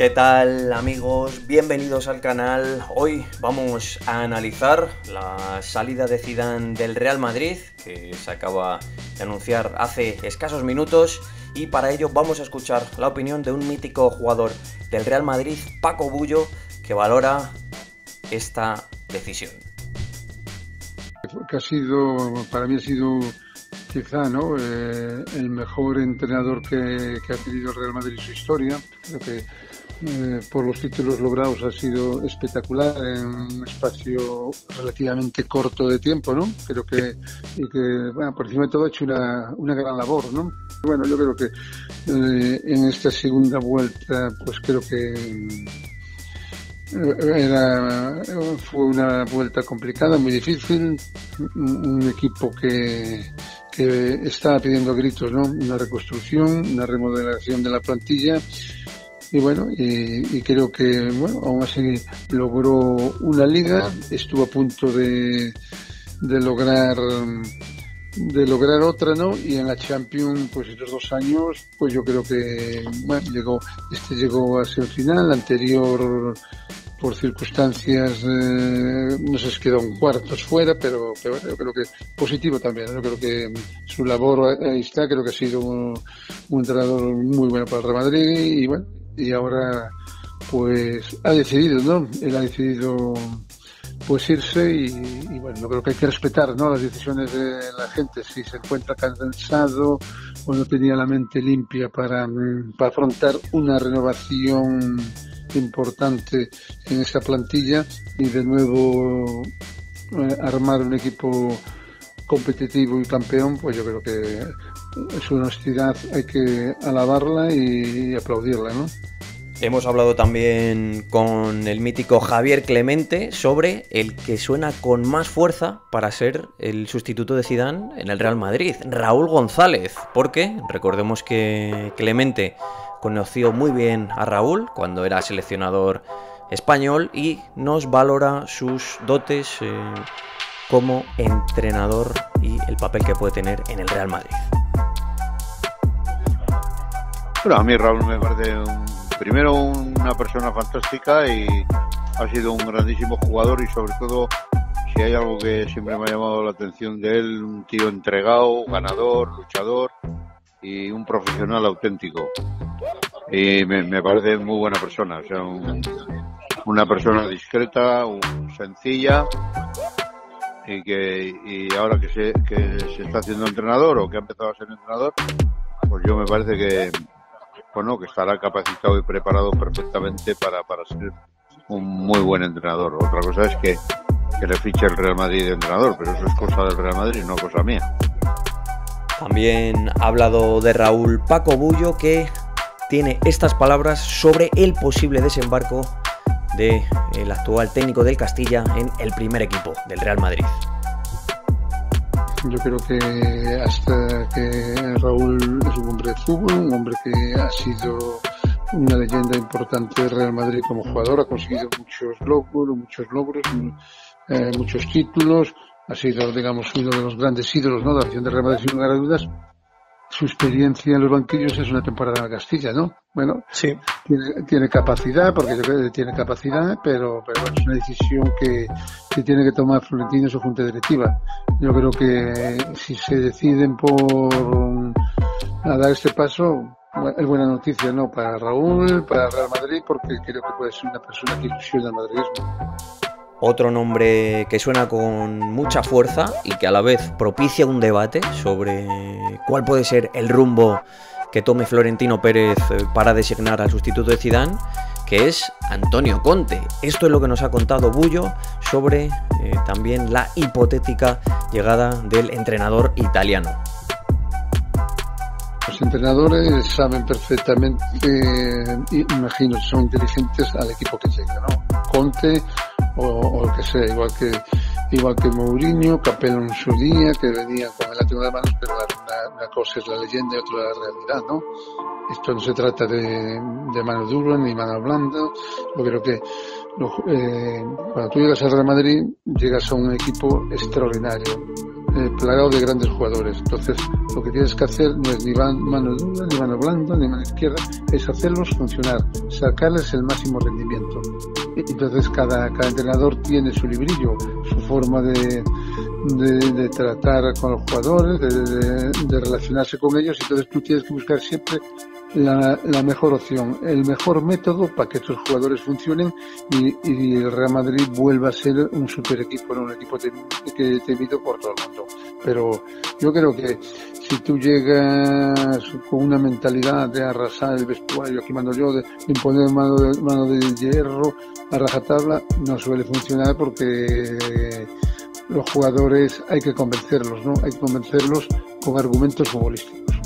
¿Qué tal amigos? Bienvenidos al canal. Hoy vamos a analizar la salida de Zidane del Real Madrid, que se acaba de anunciar hace escasos minutos, y para ello vamos a escuchar la opinión de un mítico jugador del Real Madrid, Paco Bullo, que valora esta decisión. Que ha sido, para mí ha sido quizá ¿no? Eh, el mejor entrenador que, que, ha tenido el Real Madrid en su historia. Creo que eh, por los títulos logrados ha sido espectacular en un espacio relativamente corto de tiempo, ¿no? Creo que, y que bueno, por encima de todo ha hecho una, una gran labor, ¿no? Bueno, yo creo que eh, en esta segunda vuelta, pues creo que eh, era, fue una vuelta complicada, muy difícil, un equipo que, que estaba pidiendo gritos, ¿no? Una reconstrucción, una remodelación de la plantilla y bueno, y, creo que, bueno, aún así logró una liga, estuvo a punto de, de lograr de lograr otra, ¿no? Y en la Champions, pues estos dos años, pues yo creo que, bueno, llegó, este llegó a ser final, la anterior, por circunstancias, eh, no sé si quedó en cuartos fuera, pero, pero yo creo que positivo también, yo creo que su labor ahí está, creo que ha sido un, un entrenador muy bueno para el Real Madrid y bueno, y ahora pues ha decidido, ¿no? Él ha decidido pues irse y, bueno, yo creo que hay que respetar, ¿no? Las decisiones de la gente, si se encuentra cansado o no tenía la mente limpia para, para afrontar una renovación importante en esa plantilla y de nuevo eh, armar un equipo competitivo y campeón, pues yo creo que su honestidad hay que alabarla y, aplaudirla, ¿no? Hemos hablado también con el mítico Javier Clemente sobre el que suena con más fuerza para ser el sustituto de Zidane en el Real Madrid, Raúl González, porque recordemos que Clemente conoció muy bien a Raúl cuando era seleccionador español y nos valora sus dotes eh, como entrenador y el papel que puede tener en el Real Madrid. Bueno, a mí Raúl me parece primero una persona fantástica y ha sido un grandísimo jugador y sobre todo si hay algo que siempre me ha llamado la atención de él, un tío entregado, ganador, luchador y un profesional auténtico. Y me, parece muy buena persona, o sea, una persona discreta, sencilla y que y ahora que se, que se está haciendo entrenador o que ha empezado a ser entrenador, pues yo me parece que bueno, que estará capacitado y preparado perfectamente para, para ser un muy buen entrenador. Otra cosa es que, que le fiche el Real Madrid de entrenador, pero eso es cosa del Real Madrid, no cosa mía. También ha hablado de Raúl Paco Bullo que tiene estas palabras sobre el posible desembarco del actual técnico del Castilla en el primer equipo del Real Madrid. Yo creo que hasta que Raúl es un hombre de fútbol, un hombre que ha sido una leyenda importante del Real Madrid como jugador, ha conseguido muchos logros, muchos logros, eh, muchos títulos, ha sido, digamos, uno de los grandes ídolos ¿no? de la afición del Real Madrid, sin lugar a dudas, su experiencia en los banquillos es una temporada en Castilla, ¿no? Bueno, sí. tiene, capacidad, porque yo creo que tiene capacidad, pero, pero bueno, es una decisión que, que tiene que tomar Florentino y su junta directiva. Yo creo que si se deciden por a dar este paso, es buena noticia, ¿no? Para Raúl, para Real Madrid, porque creo que puede ser una persona que ilusiona al madridismo. Otro nombre que suena con mucha fuerza y que a la vez propicia un debate sobre cuál puede ser el rumbo que tome Florentino Pérez eh, para designar al sustituto de Zidane, que es Antonio Conte. Esto es lo que nos ha contado Bullo sobre eh, también la hipotética llegada del entrenador italiano. Los entrenadores saben perfectamente, eh, imagino, son inteligentes al equipo que llega, ¿no? Conte o, o que sea, igual que igual que Mourinho, Capello en su día, que venía con el látigo de manos, pero una, cosa es la leyenda y otra la realidad, ¿no? Esto no se trata de, de mano dura ni mano blanda, yo creo que eh, cuando tú llegas al Real Madrid, llegas a un equipo extraordinario, eh, plagado de grandes jugadores. Entonces, lo que tienes que hacer no es ni mano dura, ni mano blanda, ni mano izquierda, es hacerlos funcionar, sacarles el máximo rendimiento. Entonces, cada, cada entrenador tiene su librillo, su forma de, de, tratar con los jugadores, de, de, relacionarse con ellos, entonces tú tienes que buscar siempre la, la, mejor opción, el mejor método para que estos jugadores funcionen y, el Real Madrid vuelva a ser un super equipo, un equipo que temido por todo el mundo. Pero yo creo que si tú llegas con una mentalidad de arrasar el vestuario, aquí mando yo, de imponer mano de, mano de hierro a rajatabla, no suele funcionar porque los jugadores hay que convencerlos, ¿no? Hay que convencerlos con argumentos futbolísticos.